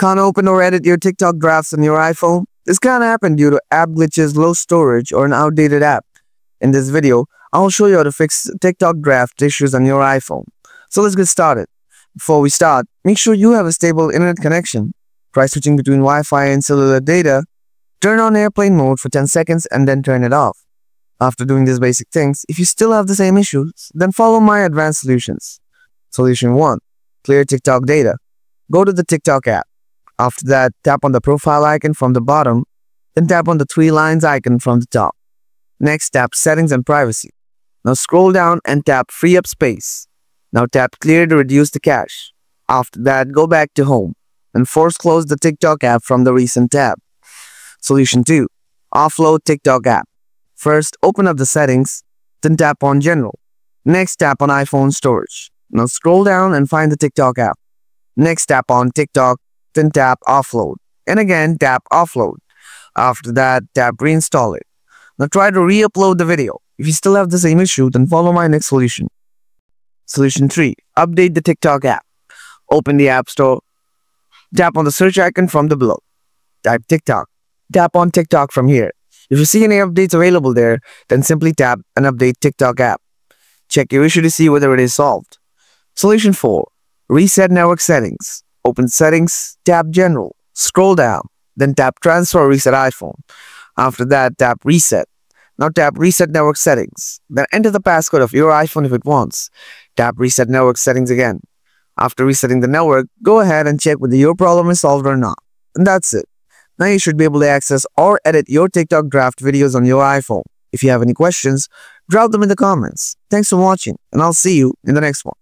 Can't open or edit your TikTok drafts on your iPhone? This can happen due to app glitches, low storage, or an outdated app. In this video, I'll show you how to fix TikTok draft issues on your iPhone. So let's get started. Before we start, make sure you have a stable internet connection. Try switching between Wi-Fi and cellular data. Turn on airplane mode for 10 seconds and then turn it off. After doing these basic things, if you still have the same issues, then follow my advanced solutions. Solution 1. Clear TikTok data. Go to the TikTok app. After that, tap on the profile icon from the bottom, then tap on the three lines icon from the top. Next, tap Settings and Privacy. Now scroll down and tap Free Up Space. Now tap Clear to reduce the cache. After that, go back to Home and force close the TikTok app from the recent tab. Solution 2. Offload TikTok app. First, open up the settings, then tap on General. Next, tap on iPhone Storage. Now scroll down and find the TikTok app. Next, tap on TikTok then tap offload and again tap offload. After that, tap reinstall it. Now try to re-upload the video. If you still have the same issue, then follow my next solution. Solution 3. Update the TikTok app. Open the App Store. Tap on the search icon from the below. Type TikTok. Tap on TikTok from here. If you see any updates available there, then simply tap and update TikTok app. Check your issue to see whether it is solved. Solution 4. Reset network settings. Open Settings, tap General, scroll down, then tap Transfer Reset iPhone. After that, tap Reset. Now tap Reset Network Settings. Then enter the passcode of your iPhone if it wants. Tap Reset Network Settings again. After resetting the network, go ahead and check whether your problem is solved or not. And that's it. Now you should be able to access or edit your TikTok draft videos on your iPhone. If you have any questions, drop them in the comments. Thanks for watching, and I'll see you in the next one.